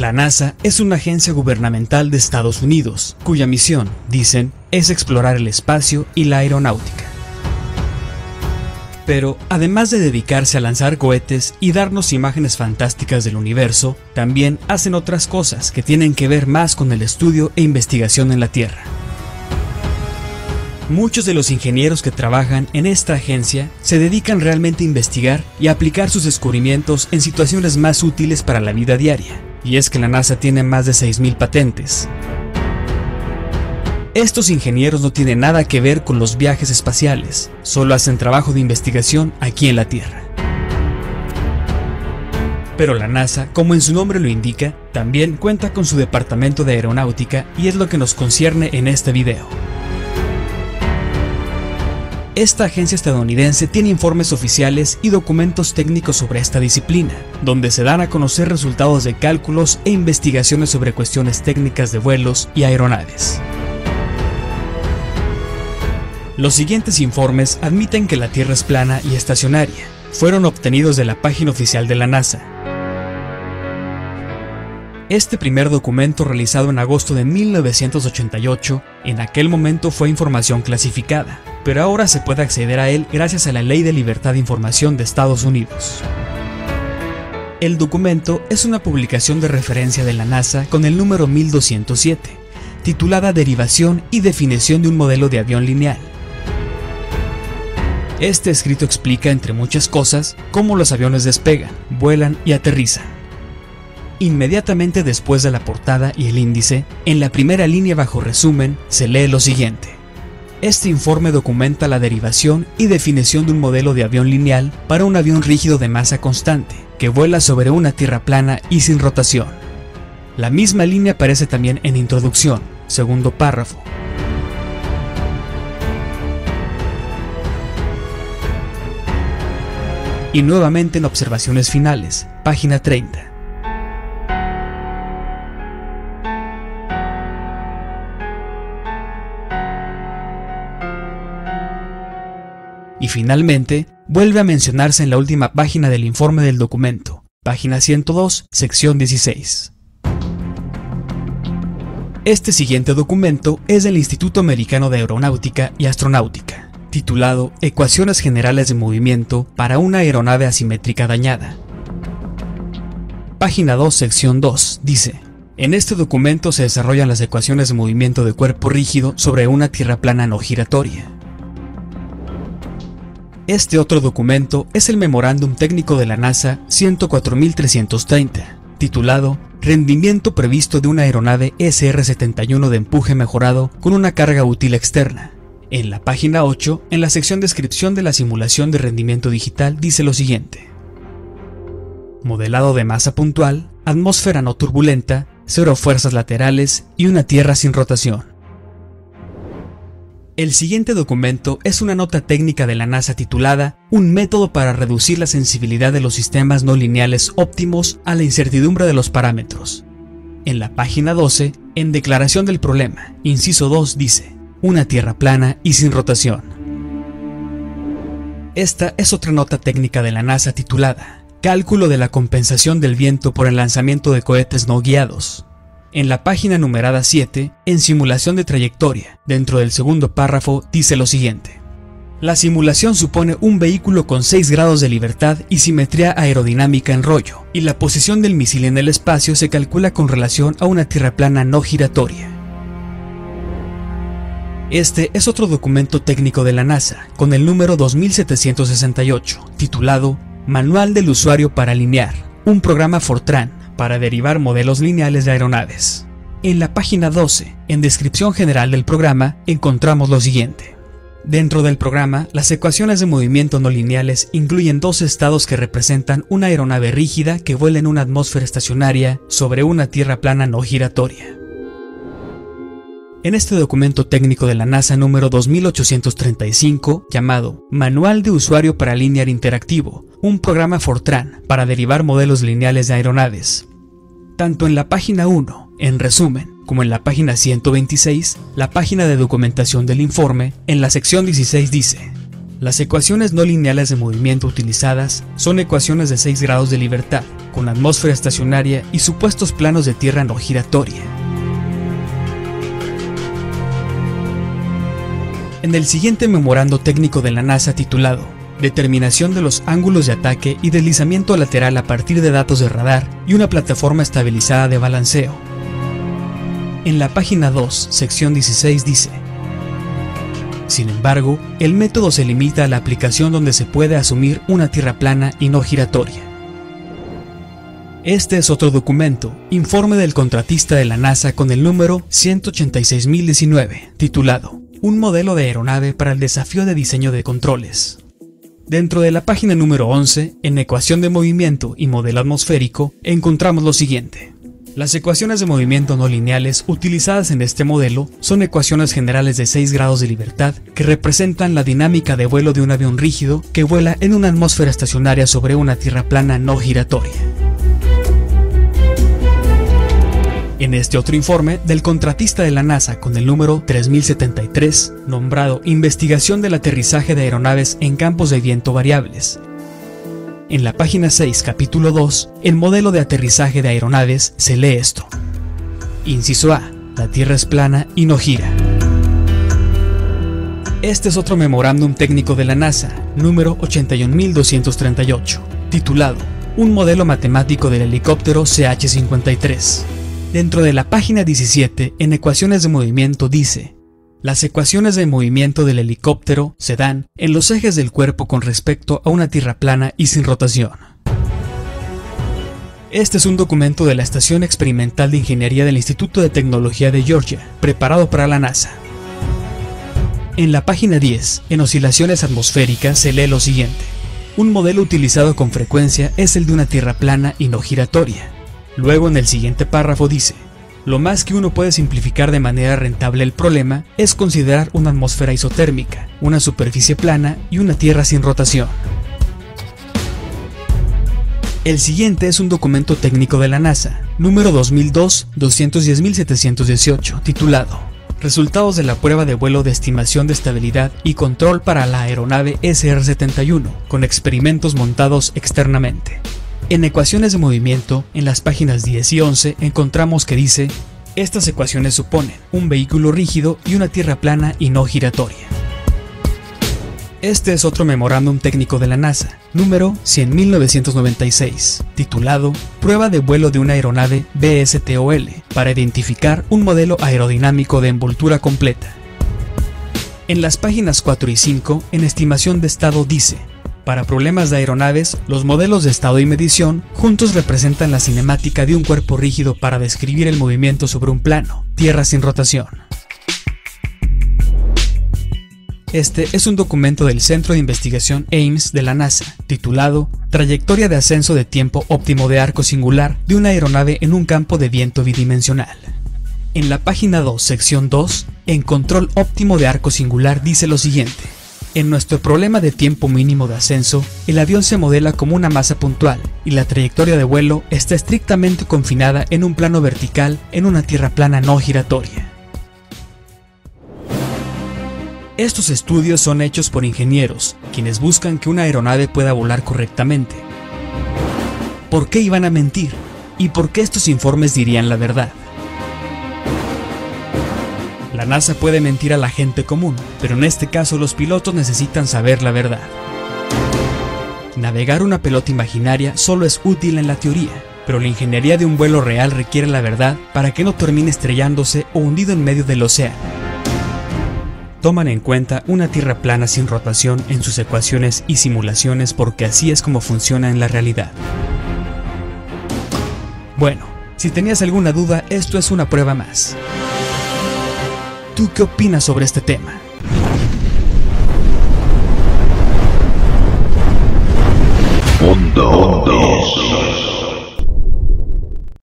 La NASA es una agencia gubernamental de Estados Unidos, cuya misión, dicen, es explorar el espacio y la aeronáutica. Pero, además de dedicarse a lanzar cohetes y darnos imágenes fantásticas del universo, también hacen otras cosas que tienen que ver más con el estudio e investigación en la Tierra. Muchos de los ingenieros que trabajan en esta agencia se dedican realmente a investigar y a aplicar sus descubrimientos en situaciones más útiles para la vida diaria. Y es que la NASA tiene más de 6.000 patentes. Estos ingenieros no tienen nada que ver con los viajes espaciales, solo hacen trabajo de investigación aquí en la Tierra. Pero la NASA, como en su nombre lo indica, también cuenta con su departamento de aeronáutica y es lo que nos concierne en este video. Esta agencia estadounidense tiene informes oficiales y documentos técnicos sobre esta disciplina, donde se dan a conocer resultados de cálculos e investigaciones sobre cuestiones técnicas de vuelos y aeronaves. Los siguientes informes admiten que la Tierra es plana y estacionaria. Fueron obtenidos de la página oficial de la NASA. Este primer documento realizado en agosto de 1988, en aquel momento fue información clasificada, pero ahora se puede acceder a él gracias a la Ley de Libertad de Información de Estados Unidos. El documento es una publicación de referencia de la NASA con el número 1207, titulada Derivación y definición de un modelo de avión lineal. Este escrito explica, entre muchas cosas, cómo los aviones despegan, vuelan y aterrizan. Inmediatamente después de la portada y el índice, en la primera línea bajo resumen, se lee lo siguiente. Este informe documenta la derivación y definición de un modelo de avión lineal para un avión rígido de masa constante, que vuela sobre una tierra plana y sin rotación. La misma línea aparece también en introducción, segundo párrafo, y nuevamente en observaciones finales, página 30. Finalmente, vuelve a mencionarse en la última página del informe del documento, página 102, sección 16. Este siguiente documento es del Instituto Americano de Aeronáutica y Astronáutica titulado Ecuaciones Generales de Movimiento para una aeronave asimétrica dañada. Página 2, sección 2, dice, en este documento se desarrollan las ecuaciones de movimiento de cuerpo rígido sobre una tierra plana no giratoria. Este otro documento es el Memorándum Técnico de la NASA 104330, titulado Rendimiento previsto de una aeronave SR-71 de empuje mejorado con una carga útil externa. En la página 8, en la sección descripción de la simulación de rendimiento digital, dice lo siguiente. Modelado de masa puntual, atmósfera no turbulenta, cero fuerzas laterales y una Tierra sin rotación. El siguiente documento es una nota técnica de la NASA titulada Un método para reducir la sensibilidad de los sistemas no lineales óptimos a la incertidumbre de los parámetros. En la página 12, en declaración del problema, inciso 2 dice, una Tierra plana y sin rotación. Esta es otra nota técnica de la NASA titulada Cálculo de la compensación del viento por el lanzamiento de cohetes no guiados. En la página numerada 7, en simulación de trayectoria, dentro del segundo párrafo, dice lo siguiente. La simulación supone un vehículo con 6 grados de libertad y simetría aerodinámica en rollo, y la posición del misil en el espacio se calcula con relación a una tierra plana no giratoria. Este es otro documento técnico de la NASA, con el número 2768, titulado Manual del usuario para linear, un programa Fortran para derivar modelos lineales de aeronaves. En la página 12, en descripción general del programa, encontramos lo siguiente. Dentro del programa, las ecuaciones de movimiento no lineales incluyen dos estados que representan una aeronave rígida que vuela en una atmósfera estacionaria sobre una tierra plana no giratoria. En este documento técnico de la NASA número 2835, llamado Manual de Usuario para Linear Interactivo, un programa Fortran para derivar modelos lineales de aeronaves. Tanto en la página 1, en resumen, como en la página 126, la página de documentación del informe, en la sección 16 dice, las ecuaciones no lineales de movimiento utilizadas son ecuaciones de 6 grados de libertad, con atmósfera estacionaria y supuestos planos de tierra no giratoria. En el siguiente memorando técnico de la NASA titulado Determinación de los ángulos de ataque y deslizamiento lateral a partir de datos de radar y una plataforma estabilizada de balanceo. En la página 2, sección 16 dice, sin embargo, el método se limita a la aplicación donde se puede asumir una tierra plana y no giratoria. Este es otro documento, informe del contratista de la NASA con el número 186019, titulado un modelo de aeronave para el desafío de diseño de controles. Dentro de la página número 11, en ecuación de movimiento y modelo atmosférico, encontramos lo siguiente. Las ecuaciones de movimiento no lineales utilizadas en este modelo son ecuaciones generales de 6 grados de libertad que representan la dinámica de vuelo de un avión rígido que vuela en una atmósfera estacionaria sobre una tierra plana no giratoria. En este otro informe del contratista de la NASA con el número 3073, nombrado Investigación del aterrizaje de aeronaves en campos de viento variables. En la página 6, capítulo 2, el modelo de aterrizaje de aeronaves se lee esto. Inciso A. La Tierra es plana y no gira. Este es otro memorándum técnico de la NASA, número 81238, titulado Un modelo matemático del helicóptero CH-53. Dentro de la página 17, en ecuaciones de movimiento dice, las ecuaciones de movimiento del helicóptero se dan en los ejes del cuerpo con respecto a una tierra plana y sin rotación. Este es un documento de la Estación Experimental de Ingeniería del Instituto de Tecnología de Georgia, preparado para la NASA. En la página 10, en oscilaciones atmosféricas, se lee lo siguiente. Un modelo utilizado con frecuencia es el de una tierra plana y no giratoria. Luego en el siguiente párrafo dice, lo más que uno puede simplificar de manera rentable el problema es considerar una atmósfera isotérmica, una superficie plana y una Tierra sin rotación. El siguiente es un documento técnico de la NASA, número 2002-210.718, titulado Resultados de la prueba de vuelo de estimación de estabilidad y control para la aeronave SR-71, con experimentos montados externamente. En ecuaciones de movimiento, en las páginas 10 y 11, encontramos que dice, estas ecuaciones suponen un vehículo rígido y una tierra plana y no giratoria. Este es otro memorándum técnico de la NASA, número 100.996, titulado Prueba de vuelo de una aeronave BSTOL para identificar un modelo aerodinámico de envoltura completa. En las páginas 4 y 5, en estimación de estado dice, para problemas de aeronaves, los modelos de estado y medición juntos representan la cinemática de un cuerpo rígido para describir el movimiento sobre un plano, tierra sin rotación. Este es un documento del Centro de Investigación Ames de la NASA, titulado Trayectoria de ascenso de tiempo óptimo de arco singular de una aeronave en un campo de viento bidimensional. En la página 2, sección 2, en control óptimo de arco singular dice lo siguiente. En nuestro problema de tiempo mínimo de ascenso, el avión se modela como una masa puntual y la trayectoria de vuelo está estrictamente confinada en un plano vertical en una tierra plana no giratoria. Estos estudios son hechos por ingenieros, quienes buscan que una aeronave pueda volar correctamente. ¿Por qué iban a mentir? ¿Y por qué estos informes dirían la verdad? La NASA puede mentir a la gente común, pero en este caso los pilotos necesitan saber la verdad. Navegar una pelota imaginaria solo es útil en la teoría, pero la ingeniería de un vuelo real requiere la verdad para que no termine estrellándose o hundido en medio del océano. Toman en cuenta una tierra plana sin rotación en sus ecuaciones y simulaciones porque así es como funciona en la realidad. Bueno, si tenías alguna duda, esto es una prueba más. ¿Tú qué opinas sobre este tema? Mundo